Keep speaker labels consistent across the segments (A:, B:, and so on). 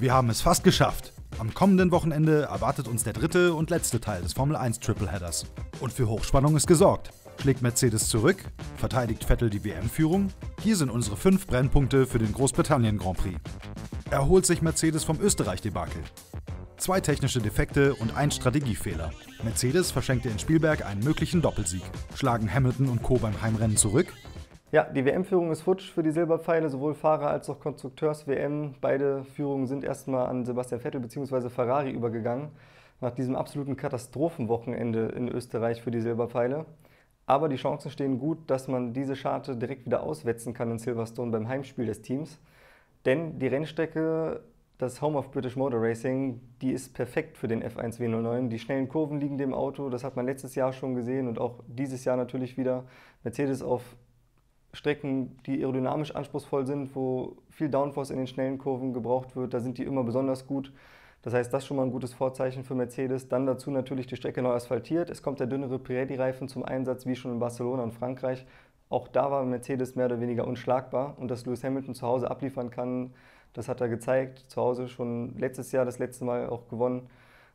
A: Wir haben es fast geschafft. Am kommenden Wochenende erwartet uns der dritte und letzte Teil des Formel 1 Tripleheaders. Und für Hochspannung ist gesorgt. Schlägt Mercedes zurück? Verteidigt Vettel die WM-Führung? Hier sind unsere fünf Brennpunkte für den Großbritannien Grand Prix. Erholt sich Mercedes vom Österreich-Debakel? Zwei technische Defekte und ein Strategiefehler. Mercedes verschenkte in Spielberg einen möglichen Doppelsieg. Schlagen Hamilton und Co. beim Heimrennen zurück?
B: Ja, die WM-Führung ist futsch für die Silberpfeile, sowohl Fahrer als auch Konstrukteurs-WM. Beide Führungen sind erstmal an Sebastian Vettel bzw. Ferrari übergegangen, nach diesem absoluten Katastrophenwochenende in Österreich für die Silberpfeile. Aber die Chancen stehen gut, dass man diese Scharte direkt wieder auswetzen kann in Silverstone beim Heimspiel des Teams. Denn die Rennstrecke, das Home of British Motor Racing, die ist perfekt für den F1 W09. Die schnellen Kurven liegen dem Auto, das hat man letztes Jahr schon gesehen und auch dieses Jahr natürlich wieder. Mercedes auf Strecken, die aerodynamisch anspruchsvoll sind, wo viel Downforce in den schnellen Kurven gebraucht wird, da sind die immer besonders gut. Das heißt, das ist schon mal ein gutes Vorzeichen für Mercedes. Dann dazu natürlich die Strecke neu asphaltiert. Es kommt der dünnere Pirelli-Reifen zum Einsatz, wie schon in Barcelona und Frankreich. Auch da war Mercedes mehr oder weniger unschlagbar. Und dass Lewis Hamilton zu Hause abliefern kann, das hat er gezeigt. Zu Hause schon letztes Jahr das letzte Mal auch gewonnen.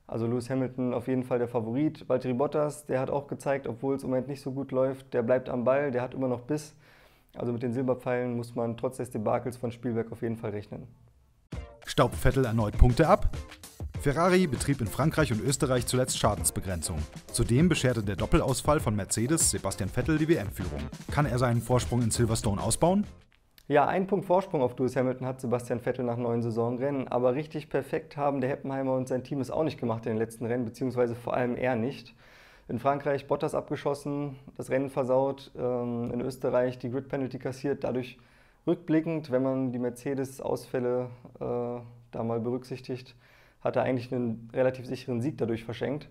B: Also Lewis Hamilton auf jeden Fall der Favorit. Valtteri Bottas, der hat auch gezeigt, obwohl es im Moment nicht so gut läuft, der bleibt am Ball, der hat immer noch Biss. Also mit den Silberpfeilen muss man trotz des Debakels von Spielberg auf jeden Fall rechnen.
A: Staubt Vettel erneut Punkte ab? Ferrari betrieb in Frankreich und Österreich zuletzt Schadensbegrenzung. Zudem bescherte der Doppelausfall von Mercedes Sebastian Vettel die WM-Führung. Kann er seinen Vorsprung in Silverstone ausbauen?
B: Ja, ein Punkt Vorsprung auf Lewis Hamilton hat Sebastian Vettel nach neun Saisonrennen, aber richtig perfekt haben der Heppenheimer und sein Team es auch nicht gemacht in den letzten Rennen, beziehungsweise vor allem er nicht in Frankreich Bottas abgeschossen, das Rennen versaut, ähm, in Österreich die Grid Penalty kassiert, dadurch rückblickend, wenn man die Mercedes-Ausfälle äh, da mal berücksichtigt, hat er eigentlich einen relativ sicheren Sieg dadurch verschenkt.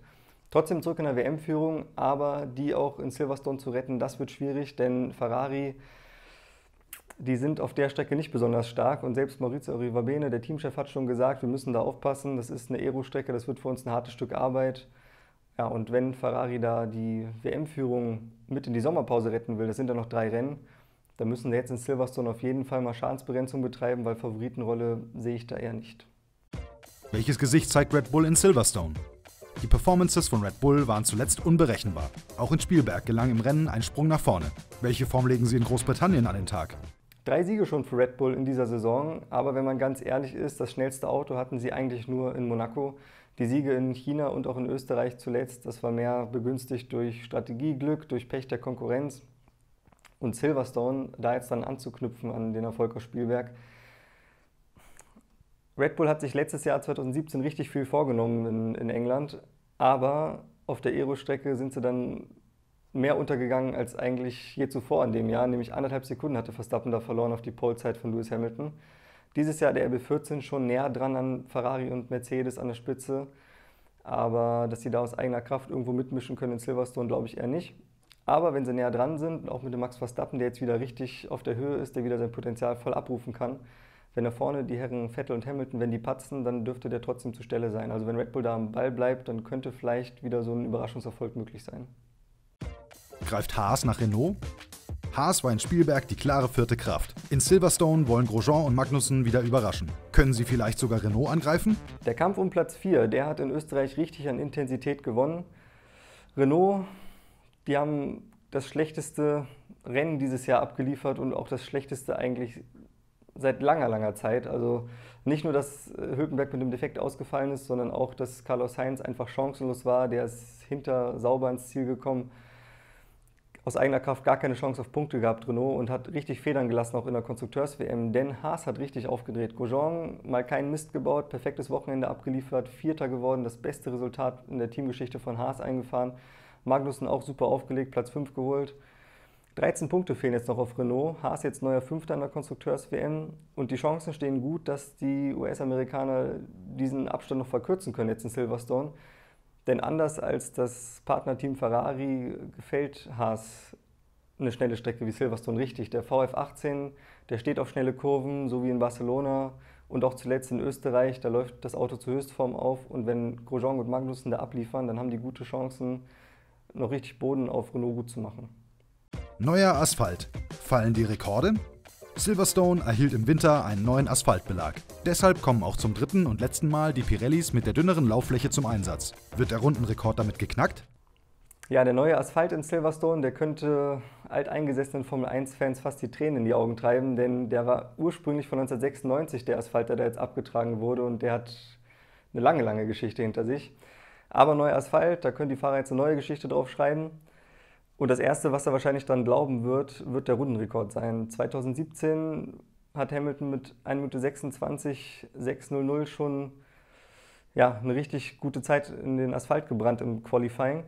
B: Trotzdem zurück in der WM-Führung, aber die auch in Silverstone zu retten, das wird schwierig, denn Ferrari, die sind auf der Strecke nicht besonders stark und selbst Maurizio Rivabene, der Teamchef, hat schon gesagt, wir müssen da aufpassen, das ist eine Aero-Strecke, das wird für uns ein hartes Stück Arbeit. Ja, und wenn Ferrari da die WM-Führung mit in die Sommerpause retten will, das sind ja noch drei Rennen, dann müssen sie jetzt in Silverstone auf jeden Fall mal Schadensbegrenzung betreiben, weil Favoritenrolle sehe ich da eher nicht.
A: Welches Gesicht zeigt Red Bull in Silverstone? Die Performances von Red Bull waren zuletzt unberechenbar. Auch in Spielberg gelang im Rennen ein Sprung nach vorne. Welche Form legen sie in Großbritannien an den Tag?
B: Drei Siege schon für Red Bull in dieser Saison, aber wenn man ganz ehrlich ist, das schnellste Auto hatten sie eigentlich nur in Monaco. Die Siege in China und auch in Österreich zuletzt, das war mehr begünstigt durch Strategieglück, durch Pech der Konkurrenz. Und Silverstone, da jetzt dann anzuknüpfen an den Erfolg aus Spielberg. Red Bull hat sich letztes Jahr 2017 richtig viel vorgenommen in, in England, aber auf der Aero-Strecke sind sie dann mehr untergegangen als eigentlich je zuvor in dem Jahr, nämlich anderthalb Sekunden hatte Verstappen da verloren auf die Polezeit von Lewis Hamilton. Dieses Jahr der RB14 schon näher dran an Ferrari und Mercedes an der Spitze. Aber dass sie da aus eigener Kraft irgendwo mitmischen können in Silverstone, glaube ich eher nicht. Aber wenn sie näher dran sind, auch mit dem Max Verstappen, der jetzt wieder richtig auf der Höhe ist, der wieder sein Potenzial voll abrufen kann, wenn da vorne die Herren Vettel und Hamilton, wenn die patzen, dann dürfte der trotzdem zur Stelle sein. Also wenn Red Bull da am Ball bleibt, dann könnte vielleicht wieder so ein Überraschungserfolg möglich sein.
A: Greift Haas nach Renault? Haas war in Spielberg die klare vierte Kraft. In Silverstone wollen Grosjean und Magnussen wieder überraschen. Können sie vielleicht sogar Renault angreifen?
B: Der Kampf um Platz 4, der hat in Österreich richtig an Intensität gewonnen. Renault, die haben das schlechteste Rennen dieses Jahr abgeliefert und auch das schlechteste eigentlich seit langer, langer Zeit. Also nicht nur, dass Hülkenberg mit dem Defekt ausgefallen ist, sondern auch, dass Carlos Sainz einfach chancenlos war. Der ist hinter sauber ins Ziel gekommen aus eigener Kraft gar keine Chance auf Punkte gehabt, Renault, und hat richtig Federn gelassen, auch in der Konstrukteurs-WM. Denn Haas hat richtig aufgedreht. Grosjean mal keinen Mist gebaut, perfektes Wochenende abgeliefert, Vierter geworden, das beste Resultat in der Teamgeschichte von Haas eingefahren. Magnussen auch super aufgelegt, Platz 5 geholt. 13 Punkte fehlen jetzt noch auf Renault. Haas jetzt neuer Fünfter in der Konstrukteurs-WM. Und die Chancen stehen gut, dass die US-Amerikaner diesen Abstand noch verkürzen können jetzt in Silverstone. Denn anders als das Partnerteam Ferrari gefällt Haas eine schnelle Strecke wie Silverstone richtig. Der VF18, der steht auf schnelle Kurven, so wie in Barcelona und auch zuletzt in Österreich. Da läuft das Auto zur Höchstform auf und wenn Grosjean und Magnussen da abliefern, dann haben die gute Chancen, noch richtig Boden auf Renault gut zu machen.
A: Neuer Asphalt. Fallen die Rekorde? Silverstone erhielt im Winter einen neuen Asphaltbelag. Deshalb kommen auch zum dritten und letzten Mal die Pirellis mit der dünneren Lauffläche zum Einsatz. Wird der Rundenrekord damit geknackt?
B: Ja, der neue Asphalt in Silverstone, der könnte alteingesessenen Formel 1-Fans fast die Tränen in die Augen treiben, denn der war ursprünglich von 1996 der Asphalt, der da jetzt abgetragen wurde und der hat eine lange, lange Geschichte hinter sich. Aber neuer Asphalt, da können die Fahrer jetzt eine neue Geschichte drauf schreiben. Und das Erste, was er wahrscheinlich dann glauben wird, wird der Rundenrekord sein. 2017 hat Hamilton mit 1 Minute 26, 6.00 schon ja, eine richtig gute Zeit in den Asphalt gebrannt im Qualifying.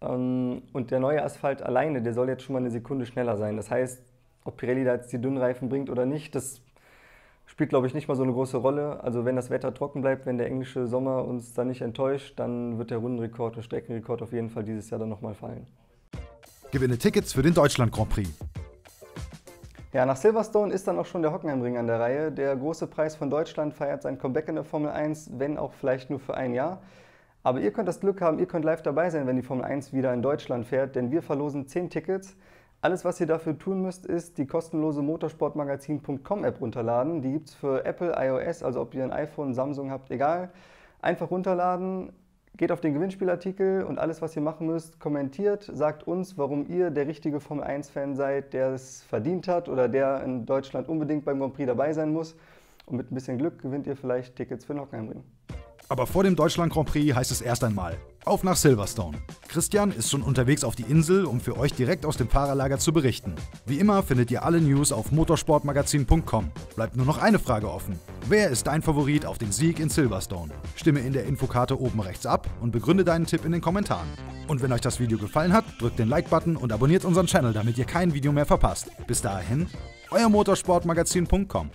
B: Ähm, und der neue Asphalt alleine, der soll jetzt schon mal eine Sekunde schneller sein. Das heißt, ob Pirelli da jetzt die dünnen Reifen bringt oder nicht, das spielt, glaube ich, nicht mal so eine große Rolle. Also wenn das Wetter trocken bleibt, wenn der englische Sommer uns da nicht enttäuscht, dann wird der Rundenrekord, der Streckenrekord auf jeden Fall dieses Jahr dann nochmal fallen.
A: Gewinne Tickets für den Deutschland Grand Prix.
B: Ja, nach Silverstone ist dann auch schon der Hockenheimring an der Reihe. Der große Preis von Deutschland feiert sein Comeback in der Formel 1, wenn auch vielleicht nur für ein Jahr. Aber ihr könnt das Glück haben, ihr könnt live dabei sein, wenn die Formel 1 wieder in Deutschland fährt, denn wir verlosen 10 Tickets. Alles, was ihr dafür tun müsst, ist die kostenlose motorsportmagazin.com App runterladen. Die gibt es für Apple, iOS, also ob ihr ein iPhone, Samsung habt, egal. Einfach runterladen, Geht auf den Gewinnspielartikel und alles, was ihr machen müsst, kommentiert, sagt uns, warum ihr der richtige Formel 1-Fan seid, der es verdient hat oder der in Deutschland unbedingt beim Grand Prix dabei sein muss. Und mit ein bisschen Glück gewinnt ihr vielleicht Tickets für den Hockenheimring.
A: Aber vor dem Deutschland Grand Prix heißt es erst einmal auf nach Silverstone. Christian ist schon unterwegs auf die Insel, um für euch direkt aus dem Fahrerlager zu berichten. Wie immer findet ihr alle News auf motorsportmagazin.com. Bleibt nur noch eine Frage offen. Wer ist dein Favorit auf den Sieg in Silverstone? Stimme in der Infokarte oben rechts ab und begründe deinen Tipp in den Kommentaren. Und wenn euch das Video gefallen hat, drückt den Like-Button und abonniert unseren Channel, damit ihr kein Video mehr verpasst. Bis dahin, euer motorsportmagazin.com.